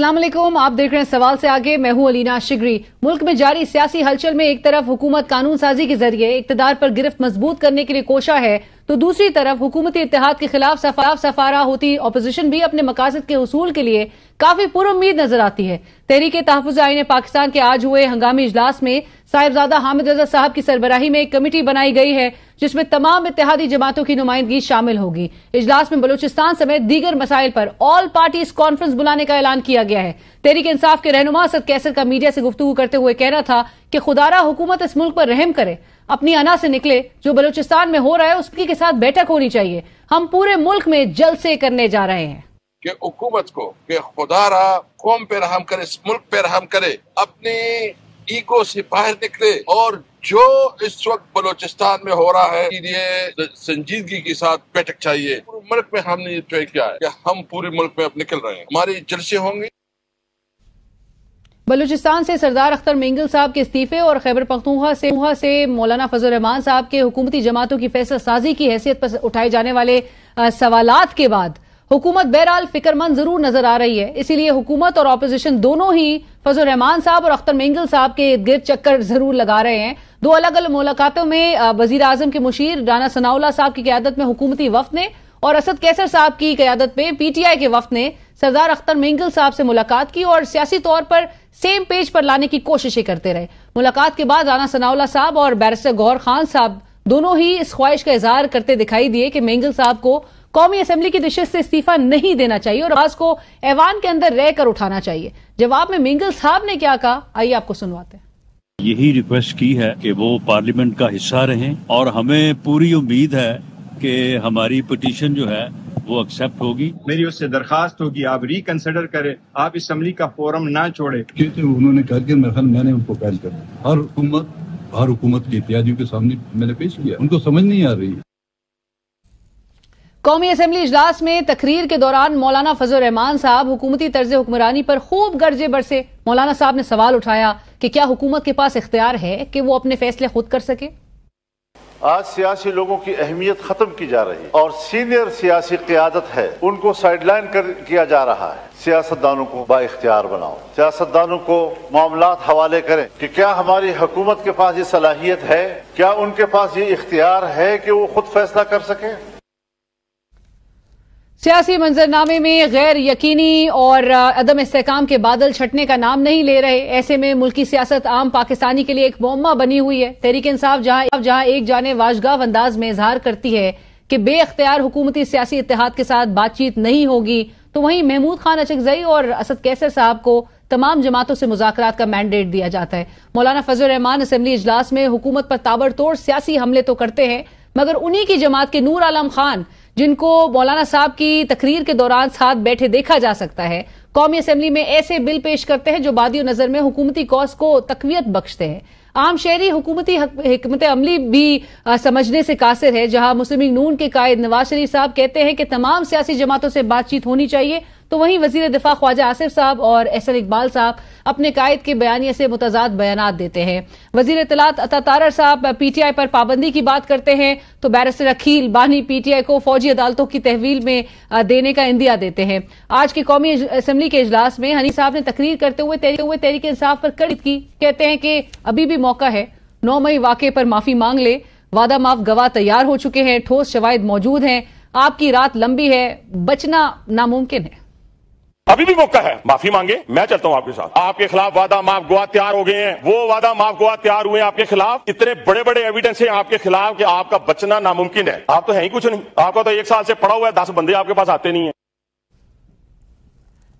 अस्सलाम वालेकुम आप देख रहे हैं सवाल से आगे। मैं हूँ अलीना शिगरी। मुल्क में जारी सियासी हलचल में एक तरफ़ हुकूमत कानून साजी के ज़रिए इकतदार पर गिरफ्त मज़बूत करने के लिए कोशा है तो दूसरी तरफ़ हुकूमती इतिहाद के खिलाफ सफाफ सफारा होती अपोजिशन भी अपने मकासद के उसूल के लिए काफ़ी पुरुद नज़र आती है। तहरीक तहफ़ आइन पाकिस्तान के आज हुए हंगामी इजलास में साहिबजादा हामिद रजा साहब की सरबराही में एक कमेटी बनाई गई है। जिसमें तमाम इतिहादी जमातों की नुमाइंदगी शामिल होगी। इजलास में बलूचिस्तान समेत दीगर मसाइल पर ऑल पार्टीज़ कॉन्फ्रेंस बुलाने का ऐलान किया गया है। तहरीक इंसाफ के रहनुमा असद कैसर का मीडिया से गुफ्तु करते हुए कहना था कि खुदारा हुकूमत इस मुल्क पर रहम करे, अपनी अना से निकले, जो बलूचिस्तान में हो रहा है, उसकी के साथ बैठक होनी चाहिए। हम पूरे मुल्क में जलसे करने जा रहे हैं। कि हुकूमत को, कि खुदारा, कौम पे रहम करे, इस मुल्क पे रहम करे, अपनी ईगो से बाहर निकले और जो इस वक्त बलोचिस्तान में हो रहा है, ये संजीदगी के साथ बैठक चाहिए। पूरे मुल्क में हमने ये तय किया है कि हम पूरे मुल्क में अब निकल रहे हैं। हमारी जलसे होंगे। बलूचिस्तान से सरदार अख्तर मेंगल साहब के इस्तीफे और खैबर पख्तूनख्वा से से मौलाना फजल रहमान साहब के हुकूमती जमातों की फैसला साजी की हैसियत पर उठाए जाने वाले सवालात के बाद हुकूमत बहरहाल फिक्रमंद ज़रूर नज़र आ रही है। इसीलिए हुकूमत और अपोजिशन दोनों ही फजल रहमान साहब और अख्तर मेंगल साहब के गिर चक्कर ज़रूर लगा रहे हैं। दो अलग अलग मुलाकातों में वज़ीर आज़म के मुशीर राना सनाउल्ला साहब की क्यादत में हुकूमती वफद ने और असद कैसर साहब की क्यादत में पीटीआई के वफद ने सरदार अख्तर मेंगल साहब से मुलाकात की और सियासी तौर पर सेम पेज पर लाने की कोशिशें करते रहे। मुलाकात के बाद राना सनाउल्ला साहब और बैरिस्टर गौर खान साहब दोनों ही इस ख्वाहिश का इजहार करते दिखाई दिए कि मिंगल साहब को कौमी असेंबली की नशस्त से इस्तीफा नहीं देना चाहिए और आवाज़ को ऐवान के अंदर रहकर उठाना चाहिए। जवाब में मिंगल साहब ने क्या कहा? आइए आपको सुनवाते हैं। यही रिक्वेस्ट की है कि वो पार्लियामेंट का हिस्सा रहें और हमें पूरी उम्मीद है कि हमारी पटिशन जो है वो एक्सेप्ट होगी। मेरी उससे दरखास्त होगी आप रिकंसिडर करें आप असम्बली का फोरम ना छोड़े। क्योंकि उन्होंने कहा कि मेरे मैंने उनको पहल कर हर हुकूमत हर हुकूमत के इत्यादियों के सामने मैंने पेश किया। उनको समझ नहीं आ रही कौमी असम्बली इजलास में तकरीर के दौरान मौलाना फजल रहमान साहब हुकूमती तर्ज हुक्मरानी पर खूब गर्जे बरसे। मौलाना साहब ने सवाल उठाया कि क्या हुकूमत के पास इख्तियार है कि वो अपने फैसले खुद कर सके? आज सियासी लोगों की अहमियत खत्म की जा रही है और सीनियर सियासी क्यादत है, उनको साइडलाइन कर किया जा रहा है। सियासतदानों को बाख्तियार बनाओ। सियासतदानों को मामला हवाले करें कि क्या हमारी हुकूमत के पास ये सलाहियत है? क्या उनके पास ये इख्तियार है कि वो खुद फैसला कर सके? सियासी मंजरनामे में गैर यकीनी और अदम इसकाम के बादल छटने का नाम नहीं ले रहे। ऐसे में मुल्की सियासत आम पाकिस्तानी के लिए एक मोमा बनी हुई है। तहरीक इंसाफ जहाँ जहाँ एक जाने वाजगाव अंदाज में इजहार करती है कि बेख्तियार हुकूमती सियासी इतिहाद के साथ बातचीत नहीं होगी तो वहीं महमूद खान अचकजई और असद कैसर साहब को तमाम जमातों से मुजाकर का मैंडेट दिया जाता है। मौलाना फजल रहमान असम्बली इजलास में हुकूमत पर ताबड़तोड़ सियासी हमले तो करते हैं, मगर उन्हीं की जमात के नूर आलम खान जिनको मौलाना साहब की तकरीर के दौरान साथ बैठे देखा जा सकता है। कौमी असम्बली में ऐसे बिल पेश करते हैं जो बादी नज़र में हुकूमती कौस को तकवीत बख्शते हैं। आम शहरी हुकूमती हमत अमली भी आ, समझने से कासिर है जहाँ मुस्लिम नून के कायद नवाज़ शरीफ साहब कहते हैं कि तमाम सियासी जमातों से बातचीत होनी चाहिए। तो वहीं वज़ीर दिफा ख्वाजा आसिफ साहब और एहसन इकबाल साहब अपने कायद के बयानिए से मुतजाद बयान देते हैं। वज़ीर इतलात अतातारर साहब पीटीआई पर पाबंदी की बात करते हैं तो बैरिस्टर अखील बानी पीटीआई को फौजी अदालतों की तहवील में देने का इंदिया देते हैं। आज के कौमी असम्बली के इजलास में हनी साहब ने तकरीर करते हुए तहरीक हुए तहरीक इंसाफ पर कड़ी की, कहते हैं कि अभी भी मौका है। नौ मई वाक़े पर माफ़ी मांग ले। वादा माफ़ गवाह तैयार हो चुके हैं, ठोस शवायद मौजूद हैं। आपकी रात लंबी है, बचना नामुमकिन है। अभी भी मौका है। माफ़ी मांगे मैं चलता हूँ आपके साथ। आपके खिलाफ वादा माफ़ गुआ तैयार हो गए हैं। वो वादा माफ़ गुआ तैयार हुए आपके खिलाफ। इतने बड़े बड़े एविडेंस है आपके खिलाफ कि आपका बचना नामुमकिन है। आप तो है ही कुछ नहीं। आपका तो एक साल से पड़ा हुआ है दस बंदे आपके पास आते नहीं है।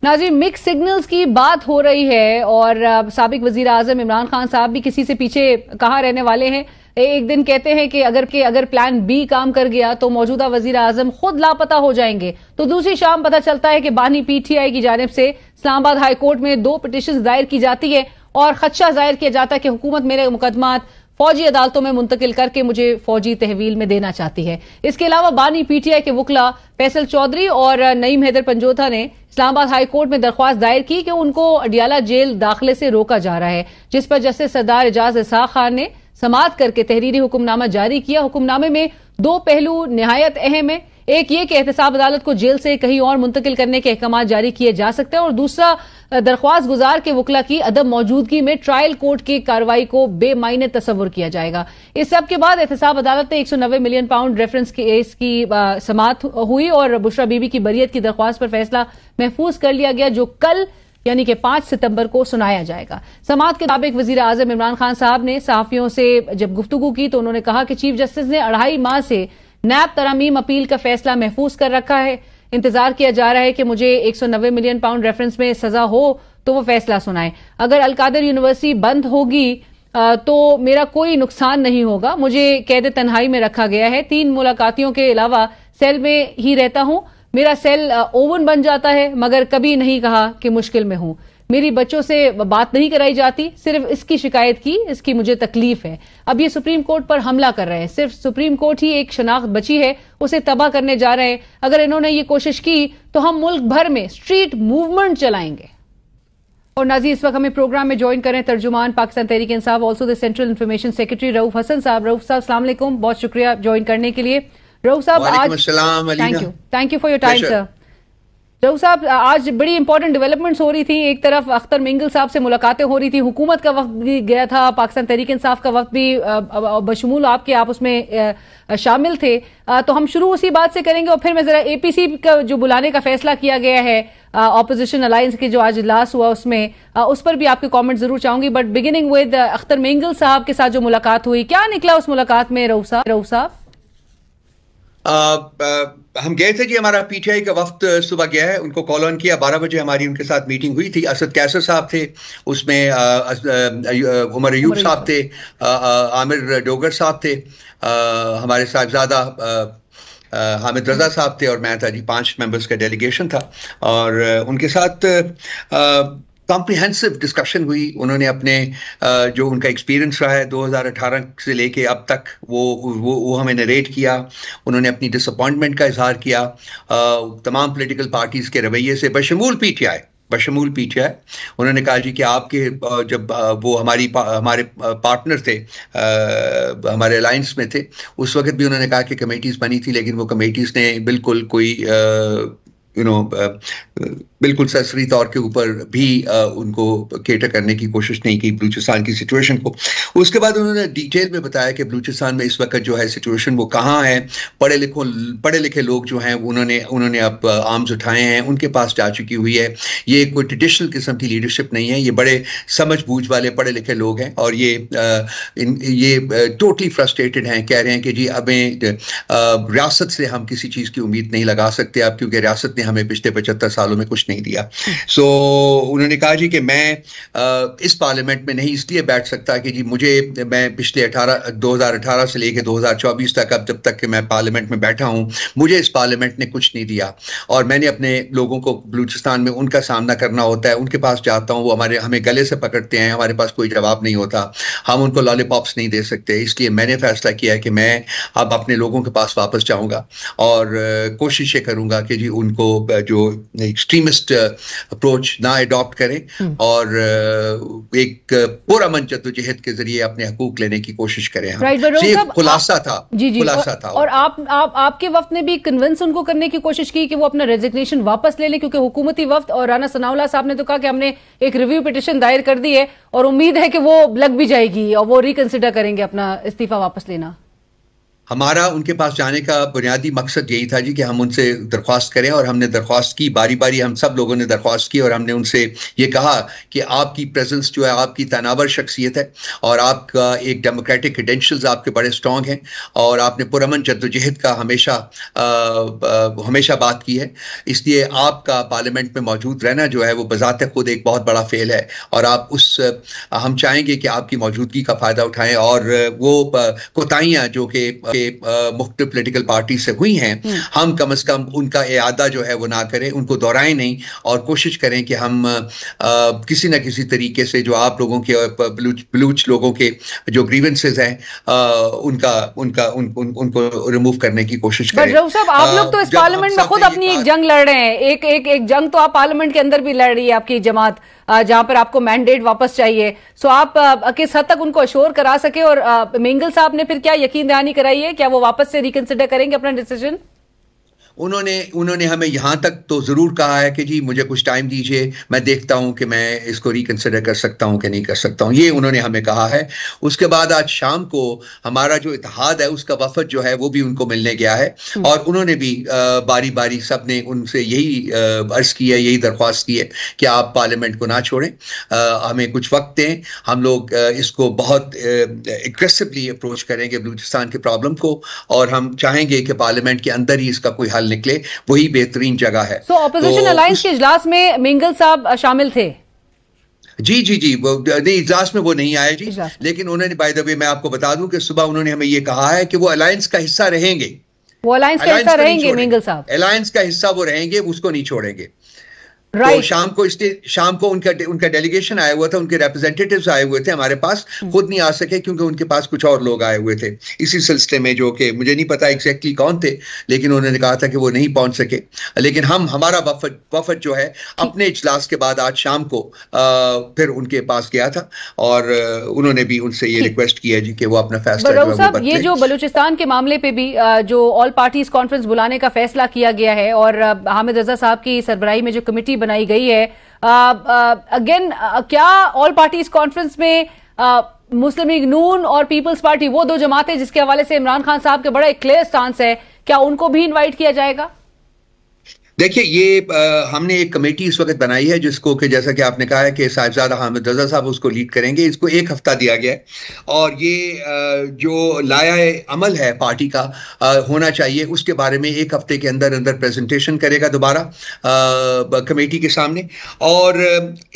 नाजी मिक्स सिग्नल्स की बात हो रही है और सबक वज़ीर आज़म इमरान खान साहब भी किसी से पीछे कहा रहने वाले हैं? एक दिन कहते हैं कि अगर के, अगर प्लान बी काम कर गया तो मौजूदा वज़ीर आज़म खुद लापता हो जाएँगे। तो दूसरी शाम पता चलता है कि बानी पीटीआई की जानब से इस्लामाबाद हाईकोर्ट में दो पिटिशन दायर की जाती है और खदशा ज़ाहिर किया जाता है कि हुकूमत मेरे मुकदमात फौजी अदालतों में मुंतकिल करके मुझे फौजी तहवील में देना चाहती है। इसके अलावा बानी पीटीआई के वकला फैसल चौधरी और नईम हैदर पंजोथा ने इस्लामाबाद हाईकोर्ट में दरख्वास्त दायर की कि उनको अडियाला जेल दाखिले से रोका जा रहा है, जिस पर जस्टिस सरदार एजाज इसाक खान ने समात करके तहरीरी हुक्मनामा जारी किया। हुक्मनामे में दो पहलू नहायत अहम है। एक ये कि एहतसाब अदालत को जेल से कहीं और मुंतकिल करने के अहकाम जारी किए जा सकते हैं और दूसरा, दरख्वास्त गुजार के वकला की अदब मौजूदगी में ट्रायल कोर्ट की कार्रवाई को बेमायने तस्वुर किया जाएगा। इस सब के बाद एहतसाब अदालत ने एक सौ नब्बे मिलियन पाउंड रेफरेंस केस की समात हुई और बुशरा बीबी की बरीत की दरख्वास्त पर फैसला महफूज कर लिया गया, जो कल यानी कि पाँच सितंबर को सुनाया जाएगा। समात के मुताबिक वज़ीर आज़म इमरान खान साहब ने सहाफियों से जब गुफ्तगु की तो उन्होंने कहा कि चीफ जस्टिस ने अढ़ाई माह से नैब तरामीम अपील का फैसला महफूज कर रखा है। इंतज़ार किया जा रहा है कि मुझे 190 मिलियन पाउंड रेफरेंस में सजा हो तो वो फैसला सुनाए। अगर अलकादर यूनिवर्सिटी बंद होगी तो मेरा कोई नुकसान नहीं होगा। मुझे कैद तन्हाई में रखा गया है। तीन मुलाकातियों के अलावा सेल में ही रहता हूँ। मेरा सेल ओवन बन जाता है, मगर कभी नहीं कहा कि मुश्किल में हूँ। मेरी बच्चों से बात नहीं कराई जाती, सिर्फ़ इसकी शिकायत की, इसकी मुझे तकलीफ़ है। अब ये सुप्रीम कोर्ट पर हमला कर रहे हैं। सिर्फ़ सुप्रीम कोर्ट ही एक शनाख्त बची है, उसे तबाह करने जा रहे हैं। अगर इन्होंने ये कोशिश की तो हम मुल्क भर में स्ट्रीट मूवमेंट चलाएँगे। और नाजी, इस वक्त हमें प्रोग्राम में ज्वाइन करें तर्जुमान Pakistan Tehreek Insaf also the central information secretary Rauf Hasan sahab. Rauf sahab सलाम बहुत शुक्रिया ज्वाइन करने के लिए। रऊफ साहब आज thank you thank you for your time sir Rauf sahab आज बड़ी इंपॉर्टेंट डेवलपमेंट्स हो रही थी एक तरफ़ अख्तर मिंगल साहब से मुलाकातें हो रही थी हुकूमत का वक्त भी गया था पाकिस्तान तहरीक इंसाफ का वक्त भी बशमूल आपके आप उसमें शामिल थे तो हम शुरू उसी बात से करेंगे और फिर मैं जरा एपीसी का जो बुलाने का फैसला किया गया है ऑपोजिशन अलायंस के जो आज इजलास हुआ उसमें उस पर भी आपके कमेंट ज़रूर चाहूँगी but beginning with Akhtar Mengal sahab के साथ जो मुलाकात हुई क्या निकला उस मुलाकात में रऊ साहब रऊ साहब हम गए थे जी हमारा पीटीआई का वक्त सुबह गया है उनको कॉल ऑन किया बारह बजे हमारी उनके साथ मीटिंग हुई थी। असद कैसर साहब थे उसमें उमर अयूब साहब थे आमिर डोगर साहब थे हमारे साहबजादा हामिद रजा साहब थे और मैं था जी पाँच मेंबर्स का डेलीगेशन था। और उनके साथ कॉम्प्रिहेंसिव डिस्कशन हुई। उन्होंने अपने जो उनका एक्सपीरियंस रहा है 2018 से लेके अब तक, वो वो वो हमें नरेट किया। उन्होंने अपनी डिसअपॉइंटमेंट का इजहार किया। तमाम पॉलिटिकल पार्टीज़ के रवैये से बशमूल पी टी आई बशमूल पीछे है उन्होंने कहा जी कि आपके जब वो हमारी हमारे पार्टनर थे हमारे अलायंस में थे, उस वक्त भी उन्होंने कहा कि कमेटीज़ बनी थी, लेकिन वो कमेटीज़ ने बिल्कुल कोई यू नो बिल्कुल सरसरी तौर के ऊपर भी उनको केटर करने की कोशिश नहीं की बलूचिस्तान की सिचुएशन को। उसके बाद उन्होंने डिटेल में बताया कि बलूचिस्तान में इस वक्त जो है सिचुएशन वो कहाँ है। पढ़े लिखों, पढ़े लिखे लोग जो हैं, उन्होंने उन्होंने अब आर्म्स उठाए हैं, उनके पास जा चुकी हुई है। ये कोई ट्रेडिशनल किस्म की लीडरशिप नहीं है, ये बड़े समझ बूझ वाले, पढ़े लिखे लोग हैं और ये इन, ये टोटली फ्रस्ट्रेटेड हैं, कह रहे हैं कि जी, अब रियासत से हम किसी चीज़ की उम्मीद नहीं लगा सकते, अब क्योंकि रियासत ने हमें पिछले पचहत्तर सालों में कुछ नहीं दिया। सो so, उन्होंने कहा जी कि मैं आ, इस पार्लियामेंट में नहीं इसलिए बैठ सकता कि जी मुझे मैं पिछले 18 2018 से लेकर 2024 तक अब जब तक कि मैं पार्लियामेंट में बैठा हूँ मुझे इस पार्लियामेंट ने कुछ नहीं दिया। और मैंने अपने लोगों को बलूचिस्तान में उनका सामना करना होता है उनके पास जाता हूँ वो हमारे हमें गले से पकड़ते हैं हमारे पास कोई जवाब नहीं होता हम उनको लॉलीपॉप्स नहीं दे सकते। इसलिए मैंने फैसला किया है कि मैं अब अपने लोगों के पास वापस जाऊँगा और कोशिश करूँगा कि जी उनको जो एक्सट्रीमिस्ट अप्रोच ना अडॉप्ट करें हम्म। और एक पूरा मन जद्दोजहद के ज़रिए अपने हकूक लेने की कोशिश करें हम। खुलासा था जी जी खुलासा था। और आप आप आपके वक्त ने भी कन्विंस उनको करने की कोशिश की कि वो अपना रेजिग्नेशन वापस ले लें क्योंकि हुकूमती वक्त और राना सनाउल्ला साहब ने तो कहा कि हमने एक रिव्यू पिटिशन दायर कर दी है और उम्मीद है कि वो लग भी जाएगी और वो रिकंसिडर करेंगे अपना इस्तीफा वापस लेना। हमारा उनके पास जाने का बुनियादी मकसद यही था जी कि हम उनसे दरख्वास्त करें और हमने दरख्वास्त की बारी बारी हम सब लोगों ने दरख्वास्त की और हमने उनसे ये कहा कि आपकी प्रेजेंस जो है आपकी तनावर शख्सियत है और आपका एक डेमोक्रेटिक क्रेडेंशियल्स आपके बड़े स्ट्रॉन्ग हैं और आपने पुरमन जद्दोजहद का हमेशा आ, आ, हमेशा बात की है। इसलिए आपका पार्लियामेंट में मौजूद रहना जो है वो बजात खुद एक बहुत बड़ा फेल है और आप उस हम चाहेंगे कि आपकी मौजूदगी का फ़ायदा उठाएँ और वो कोताहियाँ जो कि मुख्त पोलिटिकल पार्टी से हुई हैं। हम्म। हम कम अज कम उनका इरादा जो है वो ना करें उनको दोहराएँ नहीं और कोशिश करें कि हम आ, किसी ना किसी तरीके से जो आप लोगों के बलूच बलूच लोगों के जो ग्रीवेंसेज हैं उनका उनका उन, उन, उनको रिमूव करने की कोशिश करें। साहब आप लोग तो इस पार्लियामेंट में खुद अपनी एक जंग लड़ रहे हैं। एक एक एक जंग तो आप पार्लियामेंट के अंदर भी लड़ रही है आपकी जमात जहाँ पर आपको मैंडेट वापस चाहिए। सो आप किस हद तक उनको अश्योर करा सके और मेंगल साहब ने फिर क्या यकीन दहानी कराई है? क्या वो वापस से रिकंसिडर करेंगे अपना डिसीज़न उन्होंने उन्होंने हमें यहाँ तक तो ज़रूर कहा है कि जी मुझे कुछ टाइम दीजिए मैं देखता हूँ कि मैं इसको रिकन्सिडर कर सकता हूँ कि नहीं कर सकता हूँ। ये उन्होंने हमें कहा है। उसके बाद आज शाम को हमारा जो इतिहाद है उसका वफद जो है वो भी उनको मिलने गया है। और उन्होंने भी बारी बारी सबने उनसे यही अर्ज़ की है यही दरख्वास्त की है कि आप पार्लियामेंट को ना छोड़ें। हमें कुछ वक्त दें। हम लोग इसको बहुत एग्रेसिवली अप्रोच करेंगे बलूचिस्तान के प्रॉब्लम को। और हम चाहेंगे कि पार्लियामेंट के अंदर ही इसका कोई हल निकले वही बेहतरीन जगह है। So, ऑपोजिशन तो अलायंस के इजलास में मिंगल साहब शामिल थे? जी जी जी वो नहीं इजलास में वो नहीं आए जी। लेकिन उन्होंने बाय द वे मैं आपको बता दूँ कि सुबह उन्होंने हमें ये कहा है कि वो अलायंस का हिस्सा रहेंगे। वो अलायंस का हिस्सा रहेंगे मिंगल साहब। अलायंस का हिस्सा वो रहेंगे उसको नहीं छोड़ेंगे। Right. तो शाम को शाम को उनका उनका डेलीगेशन आया हुआ था उनके रिप्रेजेंटेटिव्स आए हुए थे हमारे पास hmm. खुद नहीं आ सके क्योंकि उनके पास कुछ और लोग आए हुए थे इसी सिलसिले में जो कि मुझे नहीं पता एग्जैक्टली कौन थे लेकिन उन्होंने कहा था कि वो नहीं पहुँच सके लेकिन हम हमारा वफद वफद जो है अपने इजलास के बाद आज शाम को आ, फिर उनके पास गया था और उन्होंने भी उनसे ये रिक्वेस्ट किया जी कि वो अपना फैसला ये जो बलूचिस्तान के मामले पे भी जो ऑल पार्टीज़ कॉन्फ्रेंस बुलाने का फैसला किया गया है और हामिद रजा साहब की सरबराही में जो कमेटी बनाई गई है। अगेन क्या ऑल पार्टीज़ कॉन्फ्रेंस में मुस्लिम लीग नून और पीपल्स पार्टी वो दो जमातें जिसके हवाले से इमरान खान साहब के बड़ा एक क्लियर स्टांस है, क्या उनको भी इन्वाइट किया जाएगा? देखिए ये आ, हमने एक कमेटी इस वक्त बनाई है जिसको कि जैसा कि आपने कहा है कि साहिबजादा हामिद रजा साहब उसको लीड करेंगे। इसको एक हफ़्ता दिया गया है और ये आ, जो लाया अमल है पार्टी का आ, होना चाहिए। उसके बारे में एक हफ़्ते के अंदर अंदर प्रेजेंटेशन करेगा दोबारा कमेटी के सामने। और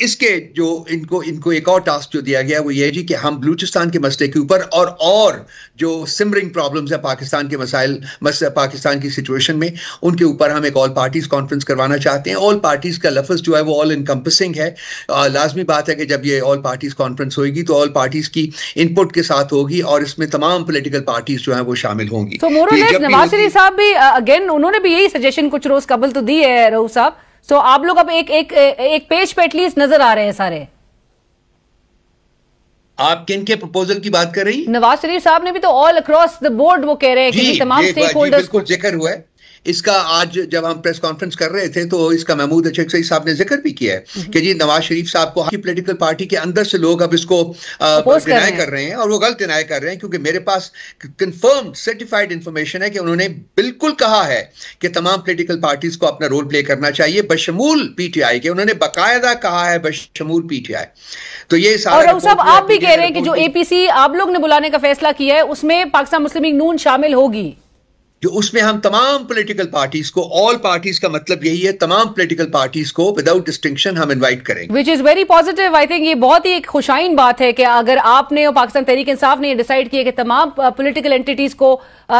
इसके जो इनको इनको एक और टास्क जो दिया गया वो ये जी कि हम बलूचिस्तान के मसले के ऊपर और और जो सिमरिंग प्रॉब्लम्स है पाकिस्तान के मसाइल मस, पाकिस्तान की सिचुएशन में उनके ऊपर हम एक ऑल पार्टीज़ कॉन्फ्रेंस करवाना चाहते हैं। ऑल पार्टीज़ का लफज जो है वो ऑल इनकम्पसिंग है। लाजमी बात है कि जब ये ऑल पार्टीज़ कॉन्फ्रेंस होगी तो ऑल पार्टीज़ की इनपुट के साथ होगी और इसमें तमाम पोलिटिकल पार्टीज़ जो है वो शामिल होंगी। तो नवाज़ शरीफ साहब भी अगेन उन्होंने भी यही सजेशन कुछ रोज कबल तो दी है रहू साहब। सो आप लोग अब एक एक एक पेज पे एटलीस्ट नज़र आ रहे हैं सारे। आप किन के प्रपोजल की बात कर रही नवाज़ शरीफ साहब ने भी तो ऑल अक्रॉस द बोर्ड वो कह रहे हैं कि तमाम स्टेक होल्डर्स को ज़िक्र हुआ है। इसका आज जब हम प्रेस कॉन्फ्रेंस कर रहे थे तो इसका महमूद अचक सही साहब ने ज़िक्र भी किया है हम्म। कि जी नवाज़ शरीफ साहब को की पोलिटिकल पार्टी के अंदर से लोग अब इसको डिनाई कर रहे हैं। और वो गलत डिनाई कर रहे हैं क्योंकि मेरे पास कंफर्म सर्टिफाइड इंफॉर्मेशन है कि उन्होंने बिल्कुल कहा है कि तमाम पोलिटिकल पार्टीज़ को अपना रोल प्ले करना चाहिए। बशमूल पीटीआई के उन्होंने बाकायदा कहा है बशमूल पीटीआई तो ये सब आप भी कह रहे हैं कि जो एपीसी आप लोग ने बुलाने का फैसला किया है उसमें पाकिस्तान मुस्लिम लीग नून शामिल होगी। जो उसमें हम तमाम पॉलिटिकल पार्टीज़ को ऑल पार्टीज़ का मतलब यही है, तमाम पॉलिटिकल पार्टीज़ को विदाउट डिस्टिंक्शन हम इनवाइट करेंगे। Which is very positive I think ये बहुत ही एक खुशाइन बात है कि अगर आपने और पाकिस्तान तहरीक इंसाफ ने डिसाइड किया कि तमाम पोलिटिकल एंटिटीज को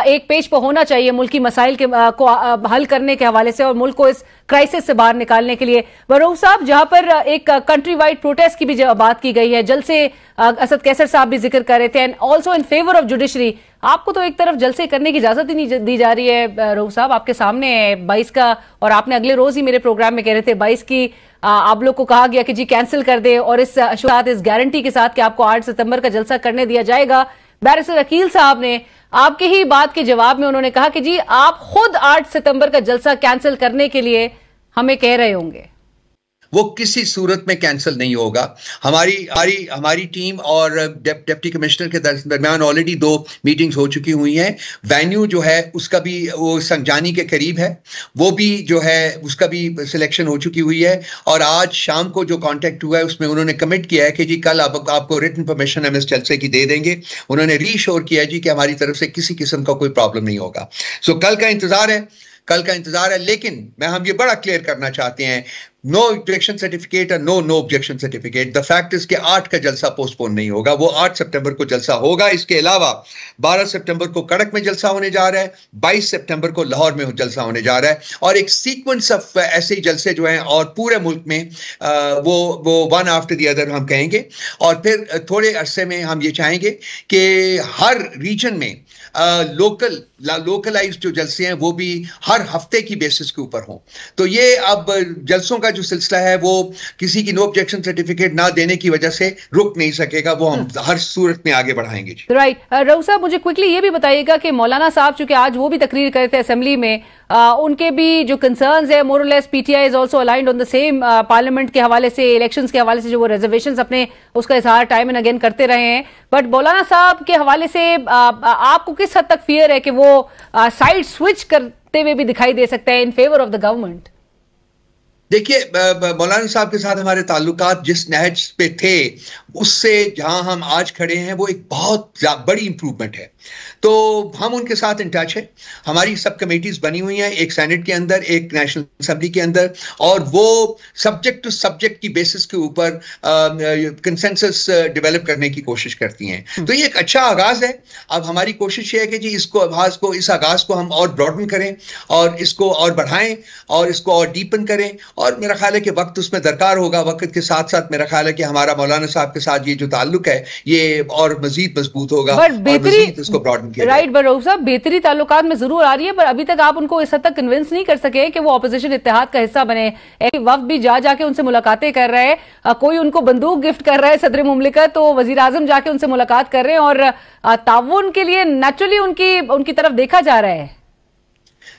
एक पेज पर होना चाहिए मुल्की मसाइल के को हल करने के हवाले से और मुल्क को इस क्राइसिस से बाहर निकालने के लिए। बरूफ साहब, जहाँ पर एक कंट्री वाइड प्रोटेस्ट की भी बात की गई है जल से असद कैसर साहब भी ज़िक्र कर रहे थे and also in favour of judiciary आपको तो एक तरफ़ जलसे करने की इजाज़त ही नहीं दी जा रही है रोहू साहब। आपके सामने है बाईस का, और आपने अगले रोज ही मेरे प्रोग्राम में कह रहे थे बाईस की आप लोग को कहा गया कि जी कैंसिल कर दे, और इस साथ इस गारंटी के साथ कि आपको आठ सितंबर का जलसा करने दिया जाएगा। बैरिस्टर अकील साहब ने आपके ही बात के जवाब में उन्होंने कहा कि जी, आप खुद आठ सितंबर का जलसा कैंसिल करने के लिए हमें कह रहे होंगे। वो किसी सूरत में कैंसिल नहीं होगा। हमारी हमारी हमारी टीम और डिप्टी कमिश्नर के दरमियान ऑलरेडी दो मीटिंग्स हो चुकी हुई हैं। वेन्यू जो है उसका भी वो संजानी के करीब है। वो भी जो है उसका भी सिलेक्शन हो चुकी हुई है। और आज शाम को जो कांटेक्ट हुआ है उसमें उन्होंने कमिट किया है कि जी कल आप, आपको रिटर्न परमिशन हम इस जलसे की दे देंगे। उन्होंने रीश्योर किया जी कि हमारी तरफ़ से किसी किस्म का कोई प्रॉब्लम नहीं होगा। सो कल का इंतज़ार है कल का इंतज़ार है लेकिन मैं हम ये बड़ा क्लियर करना चाहते हैं नो ऑब्जेक्शन सर्टिफिकेट और no no objection certificate the fact is के आठ का जलसा पोस्टपोन नहीं होगा। वो आठ सितंबर को जलसा होगा। इसके अलावा बारह सितंबर को कड़क में जलसा होने जा रहा है। बाईस सितंबर को लाहौर में जलसा होने जा रहा है। और एक सीक्वेंस ऑफ़ ऐसे जलसे जो हैं और पूरे मुल्क में आ, वो वो वन आफ्टर दी अदर हम कहेंगे। और फिर थोड़े अरसे में हम ये चाहेंगे कि हर रीजन में आ, लोकल लोकलाइज जो जलसे हैं वो भी हर हफ़्ते की बेसिस के ऊपर हों। तो ये अब जलसों का जो सिलसिला है वो किसी की नो ऑब्जेक्शन सर्टिफिकेट ना देने की वजह से रुक नहीं सकेगा वो हम हर सूरत में आगे बढ़ाएँगे राइट रऊ साहब मुझे क्विकली ये भी बताइएगा कि मौलाना साहब चूँकि आज वो भी तकरीर करे थे असेंबली में आ, उनके भी जो कंसर्न्स है more less PTI is also aligned on the same parliament के हवाले से इलेक्शंस के हवाले से जो वो रिजर्वेशंस अपने उसका इजहार टाइम एंड अगेन करते रहे हैं। बट मौलाना साहब के हवाले से आ, आपको किस हद तक फियर है कि वो साइड स्विच करते हुए भी दिखाई दे सकते हैं in favour of the government देखिए मौलाना साहब के साथ हमारे ताल्लुकात जिस नहज पे थे उससे जहाँ हम आज खड़े हैं वो एक बहुत बड़ी इंप्रूवमेंट है। तो हम उनके साथ इन टच है। हमारी सब कमेटीज बनी हुई हैं एक सेनेट के अंदर एक नेशनल असेंबली के अंदर और वो सब्जेक्ट टू सब्जेक्ट की बेसिस के ऊपर कंसेंसस डेवलप करने की कोशिश करती हैं। तो ये एक अच्छा आगाज़ है। अब हमारी कोशिश ये है कि जी इसको आगाज़ को इस आगाज़ को हम और ब्रॉडन करें और इसको और बढ़ाएँ और इसको और डीपन करें और मेरा ख्याल है कि वक्त उसमें दरकार होगा वक्त के साथ साथ मेरा ख्याल है कि हमारा मौलाना साहब के साथ ये जो ताल्लुक है ये और मजीद मज़बूत होगा और इसको ब्रॉडन किया राइट बरूफ साहब बेहतरी ताल्लुकात में ज़रूर आ रही है पर अभी तक आप उनको इस हद तक कन्विंस नहीं कर सके कि वो अपोजिशन इतिहाद का हिस्सा बने। वक्त भी जा जाके उनसे मुलाकातें कर रहे हैं कोई उनको बंदूक गिफ्ट कर रहा है सदर मुमलिकत तो वज़ीर आज़म जाके उनसे मुलाकात कर रहे हैं और ताउन के लिए नेचुरली उनकी उनकी तरफ़ देखा जा रहा है।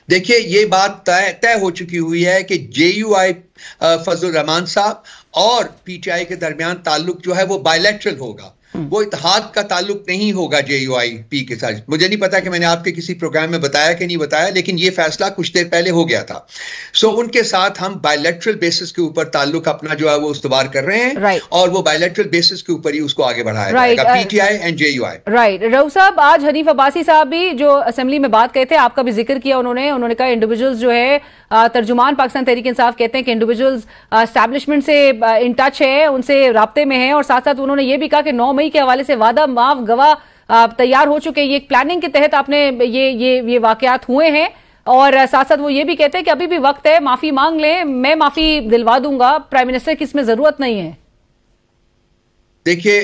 देखिए, ये बात तय तय हो चुकी हुई है कि जे यू आई फजल रहमान साहब और पीटीआई के दरमियान ताल्लुक जो है वो बायलैटरल होगा। वो इतिहाद का ताल्लुक नहीं होगा जे यू आई पी के साथ। मुझे नहीं पता कि मैंने आपके किसी प्रोग्राम में बताया कि नहीं बताया लेकिन ये फैसला कुछ देर पहले हो गया था। सो so, उनके साथ हम बायोलेट्रल बेसिस के ऊपर ताल्लुक अपना जो है वो इस्तवार कर रहे हैं right. और वो बायोलेट्रल बेसिस के ऊपर ही उसको आगे बढ़ाया right. जाएगा। PTI and J U I right Rauf sahab आज हनीफ अब्बासी साहब भी जो असेंबली में बात कहे थे आपका भी ज़िक्र किया उन्होंने। उन्होंने कहा इंडिविजुअल्स जो है तर्जुमान पाकिस्तान तहरीक इंसाफ कहते हैं कि इंडिविजुअल्स स्टैब्लिशमेंट से इन टच है, उनसे रबते में है और साथ साथ उन्होंने ये भी कहा कि नौ मई के हवाले से वादा, माफ़ गवाह तैयार हो चुके ये प्लानिंग के तहत आपने ये ये ये वाकयात हुए हैं और साथ साथ वो ये भी कहते हैं कि अभी भी वक्त है, माफ़ी मांग लें, मैं माफ़ी दिलवा दूँगा प्राइम मिनिस्टर की इसमें ज़रूरत नहीं है। देखिए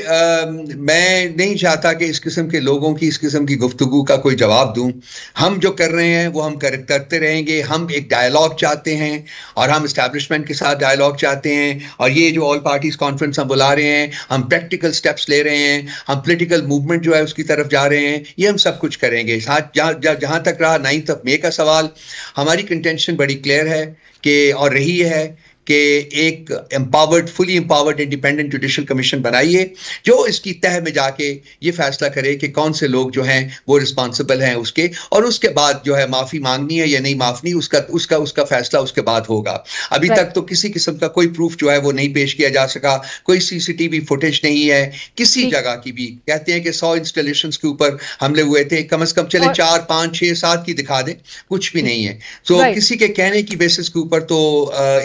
मैं नहीं चाहता कि इस किस्म के लोगों की इस किस्म की गुफ्तगु का कोई जवाब दूँ। हम जो कर रहे हैं वो हम कर, करते रहेंगे। हम एक डायलॉग चाहते हैं और हम इस्टेब्लिशमेंट के साथ डायलॉग चाहते हैं और ये जो ऑल पार्टीज़ कॉन्फ्रेंस हम बुला रहे हैं हम प्रैक्टिकल स्टेप्स ले रहे हैं हम पोलिटिकल मूवमेंट जो है उसकी तरफ़ जा रहे हैं ये हम सब कुछ करेंगे। जहाँ जहाँ तक रहा नाइन्थ ऑफ़ मे का सवाल हमारी कंटेंशन बड़ी क्लियर है कि और रही है कि एक empowered fully empowered independent judicial commission बनाइए जो इसकी तह में जाके ये फैसला करे कि कौन से लोग जो हैं वो रिस्पॉन्सिबल हैं उसके और उसके बाद जो है माफ़ी मांगनी है या नहीं माफनी उसका उसका उसका फैसला उसके बाद होगा। अभी तक तो किसी किस्म का कोई प्रूफ जो है वो नहीं पेश किया जा सका कोई सीसीटीवी फुटेज नहीं है किसी जगह की भी। कहते हैं कि सौ इंस्टॉलेशन के ऊपर हमले हुए थे कम अज कम चले चार पाँच छह सात की दिखा दें कुछ भी नहीं है। तो किसी के कहने की बेसिस के ऊपर तो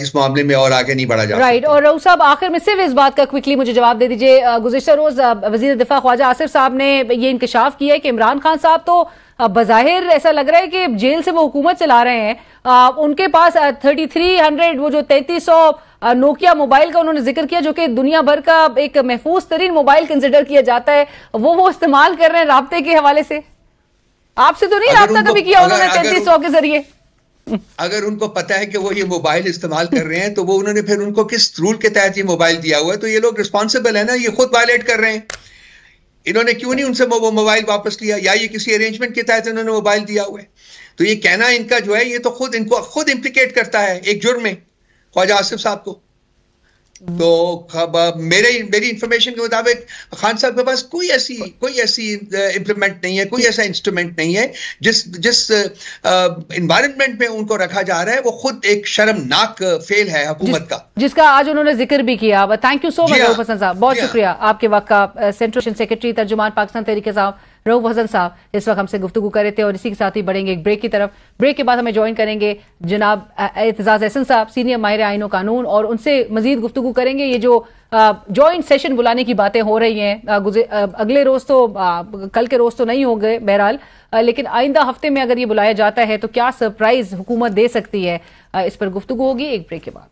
इस मामले में और आगे नहीं बढ़ा जा राइट और राउत साहब आखिर में सिर्फ़ इस बात का क्विकली मुझे जवाब दे दीजिए। गुजशत रोज वज़ीर दिफा ख्वाजा आसिफ साहब ने ये इंकशाफ किया है कि इमरान खान साहब तो बज़ाहिर ऐसा लग रहा है कि जेल से वो हुकूमत चला रहे हैं। आ, उनके पास थर्टी थ्री हंड्रेड वो जो तैतीस सौ नोकिया मोबाइल का उन्होंने ज़िक्र किया जो कि दुनिया भर का एक महफूज तरीन मोबाइल कंसिडर किया जाता है वो वो इस्तेमाल कर रहे हैं रबते के हवाले से। आपसे तो नहीं रबता कभी किया उन्होंने तैतीस सौ के ज़रिए। अगर उनको पता है कि वो ये मोबाइल इस्तेमाल कर रहे हैं तो वो उन्होंने फिर उनको किस रूल के तहत ये मोबाइल दिया हुआ है? तो ये लोग रिस्पॉन्सिबल है ना, ये खुद वायलेट कर रहे हैं। इन्होंने क्यों नहीं उनसे वो मोबाइल वापस लिया? या ये किसी अरेंजमेंट के तहत इन्होंने मोबाइल दिया हुआ है? तो ये कहना इनका जो है, ये तो खुद इनको, खुद इम्प्लीकेट करता है एक जुर्म में, ख्वाजा आसिफ साहब को। तो मेरे मेरी इंफॉर्मेशन के मुताबिक खान साहब के पास कोई ऐसी कोई ऐसी इम्प्लीमेंट नहीं है कोई ऐसा इंस्ट्रूमेंट नहीं है जिस जिस इन्वायरमेंट में उनको रखा जा रहा है वो खुद एक शर्मनाक फेल है हुकूमत का। जिसका आज उन्होंने ज़िक्र भी किया। Thank you so much Hasan sahab. बहुत शुक्रिया आपके वक्त का सेंट्रल सेक्रेटरी तर्जुमान पाकिस्तान तरीके साहब। रऊफ हसन साहब, इस वक्त हमसे गुफ्तु कर रहे थे और इसी के साथ ही बढ़ेंगे एक ब्रेक की तरफ़। ब्रेक के बाद हमें ज्वाइन करेंगे जनाब एतजाज एहसन साहब सीनियर माहिर आइन कानून, और उनसे मजीद गुफ्तु करेंगे। ये जो ज्वाइंट सेशन बुलाने की बातें हो रही हैं अगले रोज तो कल के रोज तो नहीं हो गए बहरहाल लेकिन आइंदा हफ़्ते में अगर ये बुलाया जाता है तो क्या सरप्राइज़ हुकूमत दे सकती है? इस पर गुफ्तु होगी एक ब्रेक के बाद।